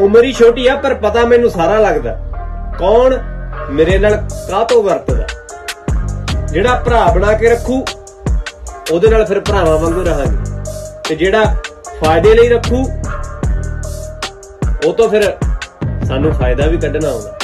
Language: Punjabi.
ਉਮਰ ਹੀ ਛੋਟੀ ਆ, ਪਰ ਪਤਾ ਮੈਨੂੰ ਸਾਰਾ ਲੱਗਦਾ। ਕੌਣ ਮੇਰੇ ਨਾਲ ਕਾਹ ਤੋਂ ਵਰਤਦਾ? ਜਿਹੜਾ ਭਰਾ ਬਣਾ ਕੇ ਰੱਖੂ, ਉਹਦੇ ਨਾਲ ਫਿਰ ਭਰਾਵਾਂ ਵਾਂਗੂ ਰਹਾਂਗੇ। ਤੇ ਜਿਹੜਾ ਫਾਇਦੇ ਲਈ ਰੱਖੂ, ਉਹ ਤੋਂ ਫਿਰ ਸਾਨੂੰ ਫਾਇਦਾ ਵੀ ਕੱਢਣਾ ਆਉਂਦਾ।